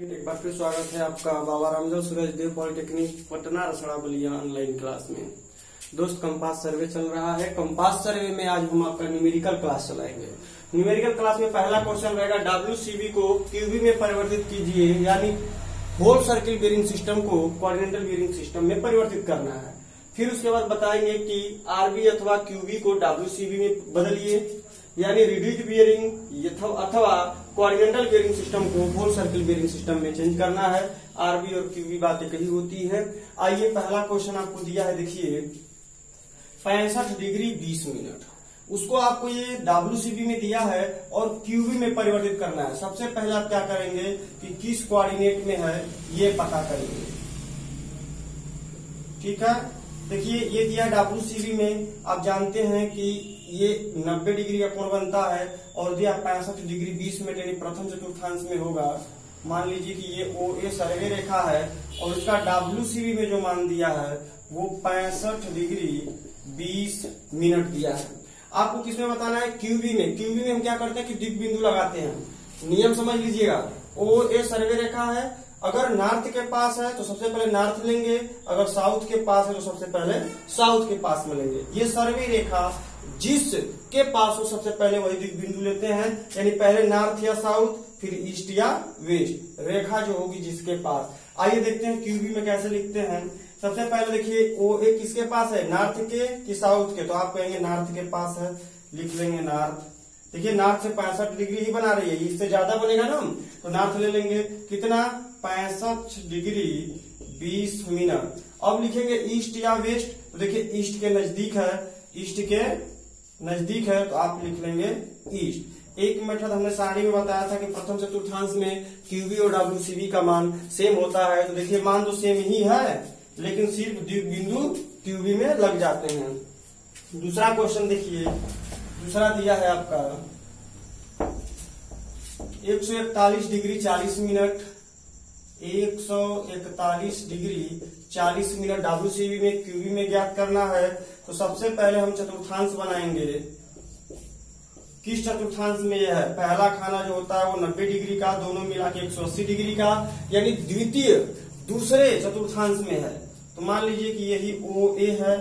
एक बार फिर स्वागत है आपका Baba Ramdev Suraj Dev polytechnic, Patna, Rasra, Ballia online class में। दोस्त कंपास सर्वे चल रहा है। कंपास सर्वे में आज हम आपका न्यूमेरिकल क्लास चलाएँगे। न्यूमेरिकल क्लास में पहला क्वेश्चन रहेगा डब्ल्यू को क्यूबी में परिवर्तित कीजिए, यानी होल सर्किल बेरिंग सिस्टम को कॉर्डिनेटल बेरिंग सिस्टम में परिवर्तित करना है। फिर उसके बाद बताएँगे कि आरबी अथवा क्यूबी को डब्ल्यू में बदलिए, यानी रिड्यूज बियरिंग अथवा कॉर्डिनेटल बेरिंग सिस्टम को होल सर्किल बेरिंग सिस्टम में चेंज करना है। आरबी और क्यूबी बातें कही होती है। आइए पहला क्वेश्चन आपको दिया है, देखिए। पैंसठ डिग्री 20 मिनट। उसको आपको ये डब्ल्यू में दिया है और क्यूबी में परिवर्तित करना है। सबसे पहले आप क्या करेंगे कि किस कोऑर्डिनेट में है, ये पता करेंगे। ठीक है? देखिए, ये दिया डब्ल्यू में। आप जानते हैं कि ये 90 डिग्री का कोण बनता है और दिया पैंसठ डिग्री 20 मिनट यानी प्रथम चतुर्थांश में होगा, मान लीजिए कि ये ओ ए सर्वे रेखा है और इसका डब्ल्यूसीबी में जो मान दिया है, वो पैंसठ डिग्री 20 मिनट दिया है। आपको किसमें बताना है? क्यूबी में। क्यूबी में हम क्या करते हैं कि दिग बिंदु लगाते हैं। नियम समझ लीजिएगा। ओ ए सर्वे रेखा है। अगर नॉर्थ के पास है तो सबसे पहले नॉर्थ लेंगे। अगर साउथ के पास है तो सबसे पहले साउथ के पास में लेंगे। ये सर्वे रेखा जिस के पास हो सबसे पहले वही दिग बिंदु लेते हैं, यानी पहले नॉर्थ या साउथ फिर ईस्ट या वेस्ट रेखा जो होगी जिसके पास। आइए देखते हैं क्यूबी में कैसे लिखते हैं। सबसे पहले देखिए, ओ ए किसके पास है? नॉर्थ के कि साउथ के? तो आप कहेंगे नॉर्थ के पास है, लिख लेंगे नॉर्थ देखिए नॉर्थ से पैंसठ डिग्री ही बना रही है इससे ज़्यादा बनेगा ना तो नॉर्थ ले लेंगे। कितना? पैंसठ डिग्री बीस मिनट अब लिखेंगे ईस्ट या वेस्ट तो देखिए ईस्ट के नज़दीक है ईस्ट के नज़दीक है तो आप लिख लेंगे ईस्ट। एक मेथड हमने साड़ी में बताया था कि प्रथम चतुर्थांश में क्यूबी और डब्ल्यू का मान सेम होता है। तो देखिए, मान तो सेम ही है, लेकिन सिर्फ़ बिंदु क्यूबी में लग जाते हैं। दूसरा क्वेश्चन देखिए। दूसरा दिया है आपका। एक सौ इकतालीस degree 40 minute. 141 degree 40 minute W में क्यूबी में ज्ञात करना है तो सबसे पहले हम चतुर्थांश बनाएँगे। किस चतुर्थांश में यह है? पहला खाना जो होता है वो 90 डिग्री का, दोनों मिला के 180 डिग्री का, यानी द्वितीय, दूसरे चतुर्थांश में है। तो मान लीजिए कि यही ओ ए है।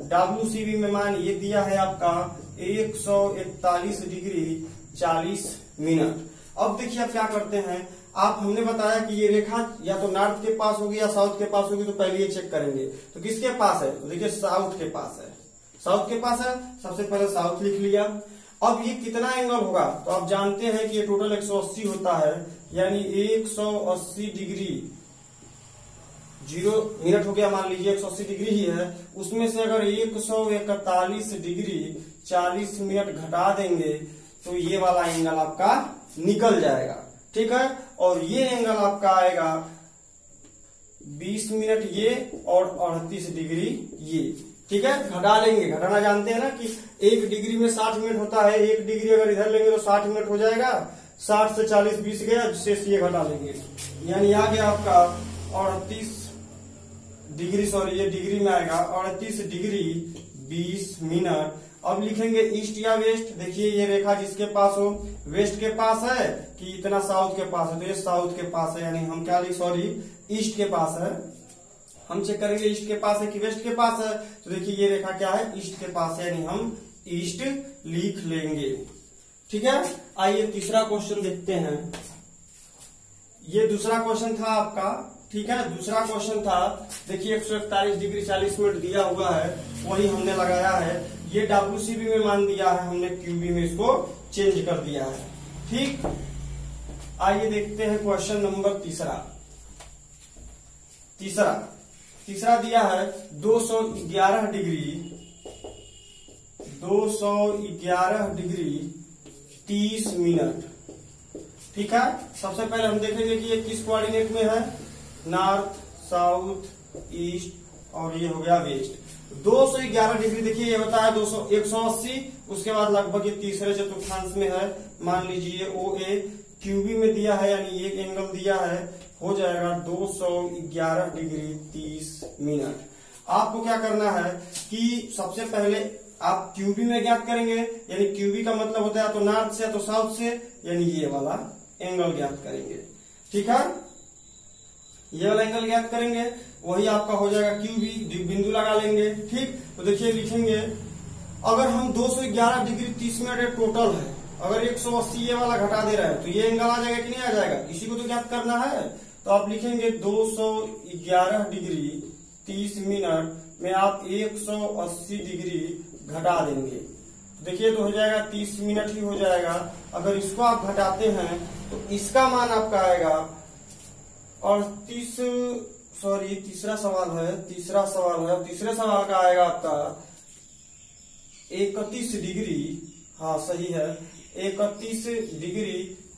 डब्ल्यू में मान ये दिया है आपका 141 डिग्री 40 मिनट। अब देखिए आप क्या करते हैं। आप, हमने बताया कि ये रेखा या तो नॉर्थ के पास होगी या साउथ के पास होगी तो पहले ये चेक करेंगे। तो किसके पास है? तो देखिए, साउथ के पास है। साउथ के पास है? सबसे पहले साउथ लिख लिया। अब ये कितना एंगल होगा? तो आप जानते हैं कि ये टोटल 180 होता है, यानी 180 डिग्री। ज़ीरो मिनट हो गया, मान लीजिए 180 डिग्री ही है। उसमें से अगर इकतालीस डिग्री 40 मिनट घटा देंगे तो ये वाला एंगल आपका निकल जाएगा। ठीक है? और ये एंगल आपका आएगा 20 मिनट ये और अड़तीस डिग्री ये, ठीक है? घटा लेंगे, घटाना जानते हैं ना कि एक डिग्री में 60 मिनट होता है, एक डिग्री अगर इधर लेंगे तो 60 मिनट हो जाएगा 60 से 40 बीस गया शेष ये घटा लेंगे। यानी आ गया आपका अड़तीस डिग्री, सॉरी, ये डिग्री में आएगा, अड़तीस डिग्री बीस मिनट अब लिखेंगे ईस्ट या वेस्ट। देखिए ये रेखा जिसके पास हो, वेस्ट के पास है कि इतना साउथ के पास है? तो ये साउथ के पास है, यानी हम क्या लिख, सॉरी, ईस्ट के पास है। हम चेक करेंगे ईस्ट के पास है कि वेस्ट के पास है? तो देखिए ये रेखा क्या है? ईस्ट के पास है, यानी हम ईस्ट लिख लेंगे। ठीक है? आइए तीसरा क्वेश्चन देखते हैं। ये दूसरा क्वेश्चन था आपका, ठीक है? दूसरा क्वेश्चन था। देखिए एक डिग्री 40 मिनट दिया हुआ है, वही हमने लगाया है। ये डब्ल्यू में मान दिया है, हमने क्यूबी में इसको चेंज कर दिया है। ठीक? आइए देखते हैं क्वेश्चन नंबर तीसरा। तीसरा। तीसरा दिया है 211 डिग्री। 211 degree 30 minute. ठीक है? सबसे पहले हम देखेंगे कि ये किस कोऑर्डिनेट में है? नॉर्थ साउथ ईस्ट और ये हो गया वेस्ट 211 डिग्री, देखिए ये होता है 200 180 उसके बाद लगभग ये तीसरे चतुर्थांश में है। मान लीजिए ओ ए क्यूबी में दिया है, यानी एक एंगल दिया है, हो जाएगा 211 डिग्री 30 मिनट आपको क्या करना है कि सबसे पहले आप क्यूबी में ज्ञात करेंगे, यानी क्यूबी का मतलब होता है तो नॉर्थ से तो साउथ से, यानी ये वाला एंगल ज्ञात करेंगे। ठीक है? ये वाला एंगल ज्ञात करेंगे। वही आपका हो जाएगा क्यू भी बिंदु लगा लेंगे। ठीक? तो देखिए, लिखेंगे, अगर हम 211 डिग्री 30 मिनट टोटल है, अगर 180 ये वाला घटा दे रहा है तो ये एंगल आ जाएगा कि नहीं आ जाएगा? इसी को तो ज्ञात करना है। तो आप लिखेंगे 211 डिग्री 30 मिनट में आप 180 डिग्री घटा देंगे। तो देखिए तो हो जाएगा 30 मिनट ही हो जाएगा। अगर इसको आप घटाते हैं तो इसका मान आपका आएगा, और तीस सॉरी तीसरा सवाल है, तीसरा सवाल है, तीसरे सवाल का आएगा आपका। इकतीस डिग्री हाँ सही है। इकतीस डिग्री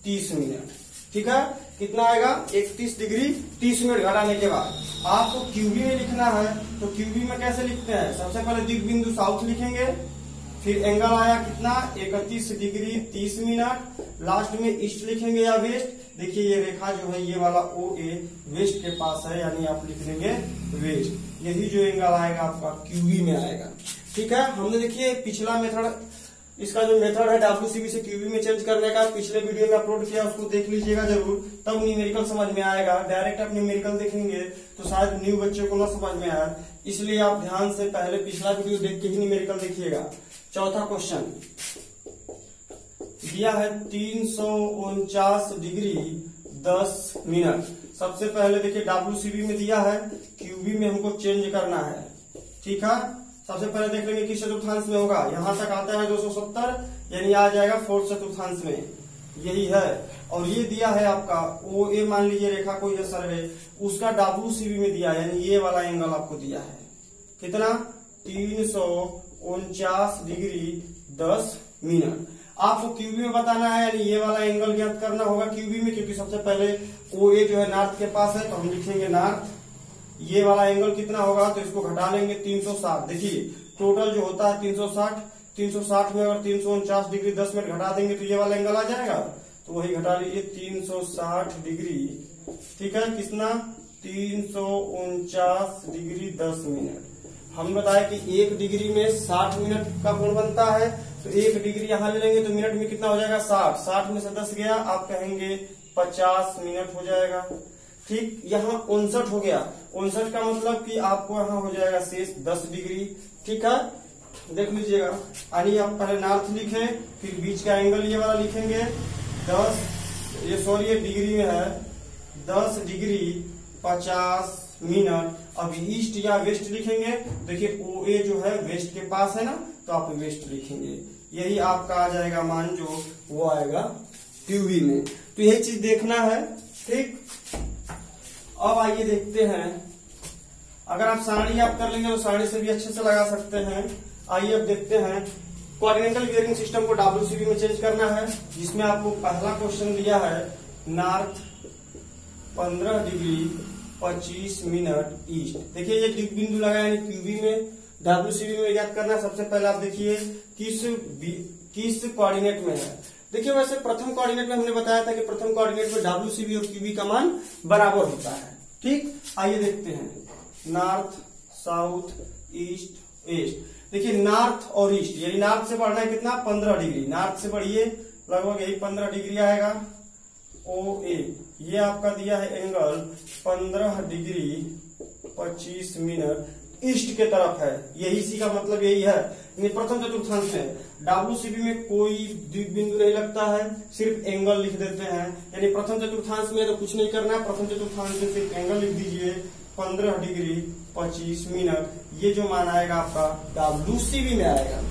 तीस मिनट। ठीक है? कितना आएगा? इकतीस डिग्री तीस मिनट घटाने के बाद। आपको क्यूबी में लिखना है तो क्यूबी में कैसे लिखते हैं? सबसे पहले दिग बिंदु साउथ लिखेंगे। फिर एंगल आया कितना? इकतीस डिग्री तीस मिनट लास्ट में ईस्ट लिखेंगे या वेस्ट देखिए ये रेखा जो है, ये वाला ओ ए वेस्ट के पास है, यानी आप लिख देंगे वेस्ट यही जो एंगल आएगा आपका क्यूबी में आएगा। ठीक है? हमने देखिए पिछला मेथड इसका जो मेथड है डब्ल्यूसीबी से क्यूबी में चेंज करने का, पिछले वीडियो में अपलोड किया, उसको देख लीजिएगा ज़रूर। तब न्यूमेरिकल समझ में आएगा। डायरेक्ट आप न्यूमेरिकल देखेंगे तो शायद न्यू बच्चे को ना समझ में आए। इसलिए आप ध्यान से पहले पिछला वीडियो देख के ही न्यूमेरिकल देखिएगा। चौथा क्वेश्चन दिया है तीन सौ उनचास डिग्री दस मिनट। सबसे पहले देखिए डब्ल्यूसीबी में दिया है क्यूबी में हमको चेंज करना है। ठीक है? सबसे पहले देख लेंगे किस चतुर्थांश में होगा। यहाँ तक आता है 270 यानी आ जाएगा फोर्थ चतुर्थांश में। यही है। और ये दिया है आपका ओ ए मान लीजिए रेखा कोई है सर्वे उसका डब्ल्यू सीबी में दिया है ये वाला एंगल आपको दिया है। कितना? तीन सौ उनचास डिग्री दस मिनट। आपको क्यूबी में बताना है, यानी ये वाला एंगल ज्ञात करना होगा क्यूबी में, क्योंकि सबसे पहले ओ ए जो है नॉर्थ के पास है तो हम लिखेंगे नॉर्थ ये वाला एंगल कितना होगा तो इसको घटा लेंगे 360 देखिए टोटल जो होता है 360 360 में अगर तीन सौ उनचास डिग्री 10 मिनट घटा देंगे तो ये वाला एंगल आ जाएगा। तो वही घटा लीजिए 360 डिग्री। ठीक है, कितना? तीन सौ उनचास डिग्री 10 मिनट। हम बताए कि एक डिग्री में 60 मिनट का कोण बनता है तो एक डिग्री यहाँ ले लेंगे तो मिनट में कितना हो जाएगा 60 60 में से 10 गया, आप कहेंगे 50 मिनट हो जाएगा। ठीक, यहाँ उनसठ हो गया। उनसठ का मतलब कि आपको यहाँ हो जाएगा शेष दस डिग्री, ठीक है? देख लीजिएगा। यानी आप पहले नॉर्थ लिखे, फिर बीच का एंगल ये वाला लिखेंगे। दस, ये सॉरी ये डिग्री में है। दस डिग्री पचास मिनट अब ईस्ट या वेस्ट लिखेंगे। देखिए ओ ए जो है वेस्ट के पास है ना तो आप वेस्ट लिखेंगे। यही आपका आ जाएगा मान जो, वो आएगा ट्यूबी में। तो यही चीज़ देखना है, ठीक? अब आइए देखते हैं। अगर आप साड़ी आप कर लेंगे तो साड़ी से भी अच्छे से लगा सकते हैं। आइए अब देखते हैं। कॉर्डिनेटल बियरिंग सिस्टम को डब्ल्यूसीबी में चेंज करना है, जिसमें आपको पहला क्वेश्चन दिया है नॉर्थ 15 डिग्री 25 मिनट ईस्ट देखिए ये क्यूब बिंदु लगा है क्यूबी में। डब्ल्यूसीबी में याद करना सबसे पहले आप देखिए किस किस कोऑर्डिनेट में है। देखिए, वैसे प्रथम कोऑर्डिनेट में हमने बताया था कि प्रथम कोऑर्डिनेट में डब्ल्यू सी बी और क्यूबी का मान बराबर होता है। ठीक? आइए देखते हैं। नॉर्थ साउथ ईस्ट ईस्ट देखिए नॉर्थ और ईस्ट यानी नॉर्थ से बढ़ना है कितना? पंद्रह डिग्री। नॉर्थ से बढ़िए, लगभग यही पंद्रह डिग्री आएगा। ओ ए ये आपका दिया है एंगल पंद्रह डिग्री पच्चीस मिनट ईस्ट के तरफ़ है। यही इसी का मतलब यही है। प्रथम चतुर्थांश में डब्ल्यू में कोई बिंदु नहीं लगता है, सिर्फ़ एंगल लिख देते हैं। यानी प्रथम चतुर्थांश में तो कुछ नहीं करना है प्रथम चतुर्थांश में सिर्फ़ एंगल लिख दीजिए। पंद्रह डिग्री, पच्चीस मिनट ये जो मान आएगा आपका डब्ल्यू में आएगा।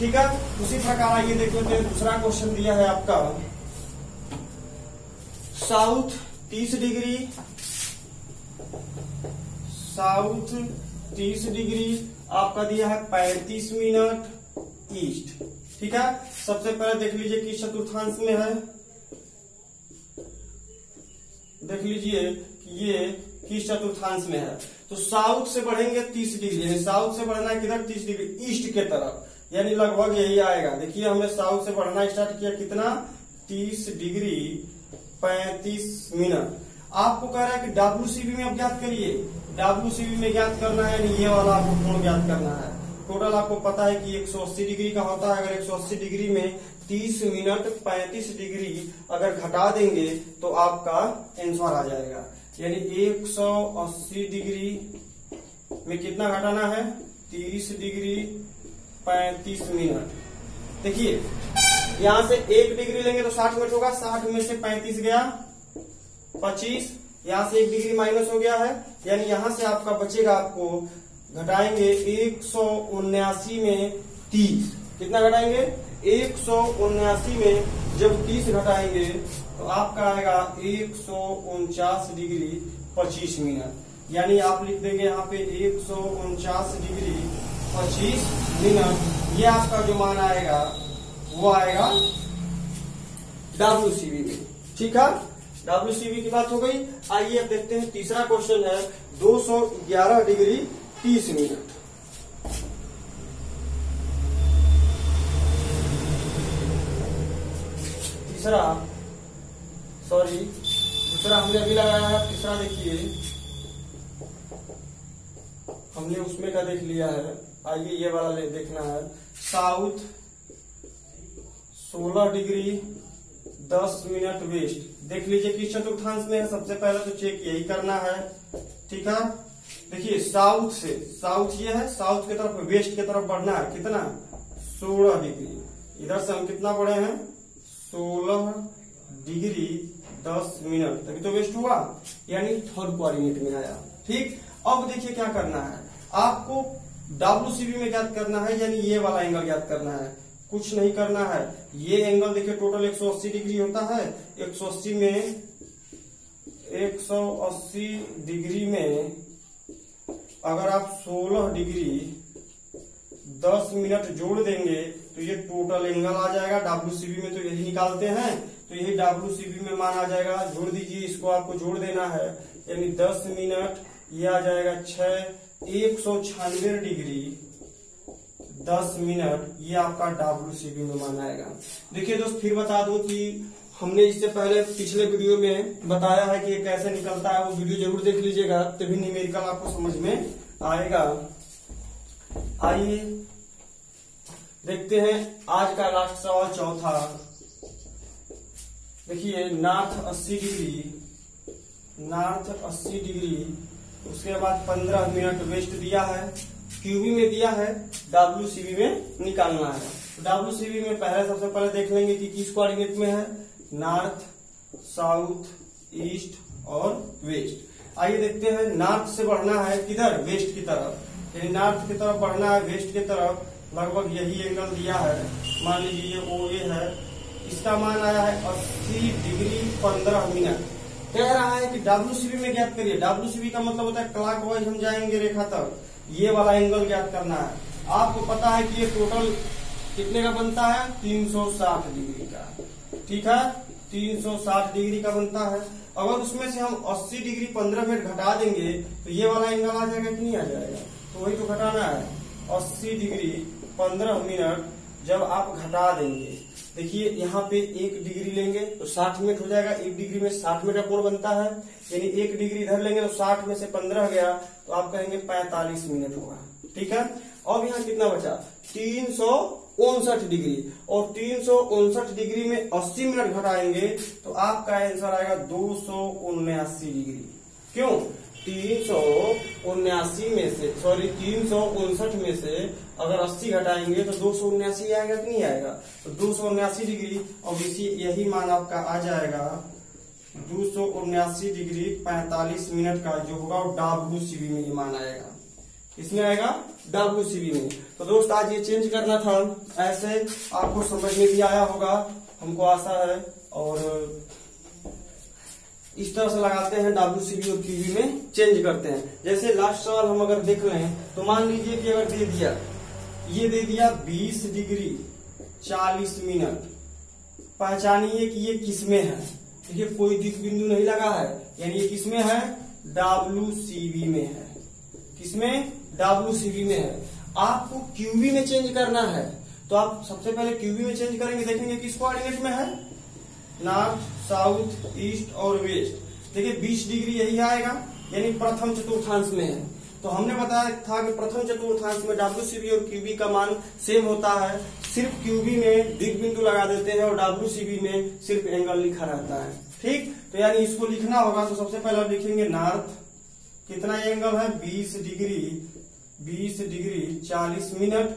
ठीक है? उसी प्रकार आइए देख दूसरा क्वेश्चन दिया है आपका। साउथ तीस डिग्री, साउथ तीस डिग्री आपका दिया है पैंतीस मिनट ईस्ट। ठीक है? सबसे पहले देख लीजिए किस चतुर्थांश में है। देख लीजिए ये किस चतुर्थांश में है। तो साउथ से बढ़ेंगे तीस डिग्री, यानी साउथ से बढ़ना है किधर? तीस डिग्री ईस्ट के तरफ़। यानी लगभग यही आएगा। देखिए, हमने साउथ से बढ़ना स्टार्ट किया कितना? तीस डिग्री पैंतीस मिनट। आपको कह रहा है कि डब्ल्यू में आप ज्ञात करिए। डब्ल्यू में ज्ञात करना है ये वाला आपको कोण ज्ञात करना है। टोटल आपको पता है कि 180 डिग्री का होता है। अगर 180 डिग्री में 30 मिनट 35 डिग्री अगर घटा देंगे तो आपका आंसर आ जाएगा। यानी 180 डिग्री में कितना घटाना है? 30 डिग्री 35 मिनट। देखिए, यहाँ से एक डिग्री लेंगे तो 60 मिनट होगा। 60 में से 35 गया। 25 यहाँ से एक डिग्री माइनस हो गया है, यानी यहाँ से आपका बचेगा आपको, घटाएँगे एक सौ उन्यासी में तीस। कितना घटाएँगे? एक सौ उन्यासी में जब तीस घटाएँगे तो आपका आएगा एक सौ उनचास डिग्री पच्चीस मिनट यानी आप लिख देंगे यहाँ पे एक सौ उनचास डिग्री पच्चीस मिनट ये आपका जो मान आएगा, वो आएगा डब्ल्यू में। ठीक है? डब्ल्यू की बात हो गई। आइए अब देखते हैं तीसरा क्वेश्चन है 211 डिग्री 30 मिनट। तीसरा सॉरी दूसरा हमने अभी लगाया है, तीसरा देखिए। हमने उसमें का देख लिया है। आइए ये वाला ले, देखना है। South 16 degree 10 minute west. देख लीजिए किस चतुर्थांश में है सबसे पहले तो चेक यही करना है, ठीक है? देखिए साउथ से साउथ ये है साउथ की तरफ़ वेस्ट की तरफ़ बढ़ना है, कितना? 16 डिग्री इधर से हम कितना बढ़े हैं? 16 डिग्री 10 मिनट तभी तो वेस्ट हुआ, यानी थर्ड कोऑर्डिनेट में आया। ठीक? अब देखिए क्या करना है। आपको डब्ल्यू में ज्ञात करना है, यानी ये वाला एंगल ज्ञात करना है। कुछ नहीं करना है। ये एंगल देखिए टोटल 180 डिग्री होता है। 180 में 180 डिग्री में अगर आप 16 डिग्री 10 मिनट जोड़ देंगे तो ये टोटल एंगल आ जाएगा डब्ल्यू में तो यही निकालते हैं। तो यही डब्ल्यू में मान आ जाएगा। जोड़ दीजिए, इसको आपको जोड़ देना है। यानी 10 मिनट ये आ जाएगा छह, एक डिग्री दस मिनट ये आपका डब्ल्यू सी में मान आएगा। देखिए दोस्त, फिर बता दूँ कि हमने इससे पहले पिछले वीडियो में बताया है कि ये कैसे निकलता है, वो वीडियो ज़रूर देख लीजिएगा, तभी न्यूमेरिकल आपको समझ में आएगा। आइए देखते हैं आज का लास्ट सवाल चौथा। देखिए नॉर्थ 80 डिग्री नॉर्थ 80 डिग्री, उसके बाद 15 मिनट वेस्ट दिया है। क्यूबी में दिया है डब्ल्यू में निकालना है। डब्ल्यू में पहले सबसे पहले देख लेंगे कि किस कोऑर्डिनेट में है नॉर्थ साउथ ईस्ट और वेस्ट आइए देखते हैं नॉर्थ से बढ़ना है किधर? वेस्ट की तरफ़। यानी नॉर्थ की तरफ़ बढ़ना है वेस्ट की तरफ़, लगभग यही एंगल दिया है। मान लीजिए ओ ए है, इसका मान आया है अस्सी डिग्री पंद्रह मिनट। कह रहा है कि डब्ल्यू में ज्ञात करिए। डब्ल्यू का मतलब होता है क्लॉक वाइज हम जाएँगे रेखा तक। ये वाला एंगल ज्ञात करना है। आपको पता है कि ये टोटल कितने का बनता है? 360 डिग्री का। ठीक है? 360 डिग्री का बनता है। अगर उसमें से हम 80 डिग्री 15 मिनट घटा देंगे तो ये वाला एंगल आ जाएगा कि नहीं आ जाएगा? तो वही तो घटाना है। 80 डिग्री 15 मिनट जब आप घटा देंगे। देखिए, यहाँ पे एक डिग्री लेंगे तो 60 मिनट हो जाएगा। एक डिग्री में 60 मिनट का कोण बनता है। यानी एक डिग्री इधर लेंगे तो 60 में से 15 गया तो आप कहेंगे 45 मिनट होगा ठीक है? अब यहाँ कितना बचा? तीन सौ उनसठ डिग्री। और तीन सौ उनसठ डिग्री में 80 मिनट घटाएँगे तो आपका आंसर आएगा दो सौ उन्यासी डिग्री। क्यों? तीन सौ उन्यासी में से सॉरी तीन सौ उनसठ में से अगर अस्सी घटाएँगे तो दो सौ उन्यासी आएगा कि नहीं आएगा? तो दो सौ उन्यासी डिग्री, और इसी, यही मान आपका आ जाएगा। दो सौ उन्यासी डिग्री पैंतालीस मिनट का जो होगा, वो डब्ल्यू सीबी में ये मान आएगा। इसमें आएगा डब्ल्यू सीबी में। तो दोस्त, आज ये चेंज करना था। ऐसे आपको समझ में भी आया होगा। हमको आशा है, और इस तरह से लगाते हैं डब्ल्यू और क्यूबी में चेंज करते हैं। जैसे लास्ट सवाल हम अगर देख रहे हैं तो मान लीजिए कि अगर दे दिया, ये दे दिया 20 डिग्री 40 मिनट। पहचानिए कि ये किसमें है? देखिए, कोई दिख बिंदु नहीं लगा है। यानी ये किसमें है? डब्ल्यू में है। किसमें? डब्ल्यू में है। आपको क्यूबी में चेंज करना है। तो आप सबसे पहले क्यूबी में चेंज करेंगे, देखेंगे किस कोऑर्डिनेट में है। नॉर्थ साउथ ईस्ट और वेस्ट देखिए 20 डिग्री यही आएगा, यानी प्रथम चतुर्थांश में है। तो हमने बताया था कि प्रथम चतुर्थांश में डब्ल्यू और क्यूबी का मान सेम होता है। सिर्फ़ क्यूबी में दिग बिंदु लगा देते हैं और डब्ल्यू में सिर्फ़ एंगल लिखा रहता है। ठीक? तो यानी इसको लिखना होगा तो सबसे पहले लिखेंगे नॉर्थ कितना एंगल है? 20 डिग्री। 20 degree 40 minute.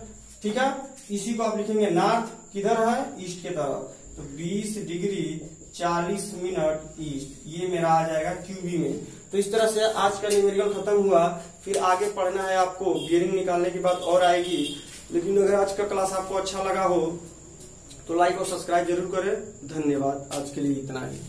ठीक है? इसी को आप लिखेंगे नॉर्थ किधर है? ईस्ट के तरफ़। तो 20 डिग्री 40 मिनट ईस्ट, ये मेरा आ जाएगा क्यूबी में। तो इस तरह से आज का न्यूमेरिकल खत्म हुआ, फिर आगे पढ़ना है आपको बियरिंग निकालने की बात और आएगी। लेकिन अगर आज का क्लास आपको अच्छा लगा हो तो लाइक और सब्सक्राइब ज़रूर करें। धन्यवाद, आज के लिए इतना ही।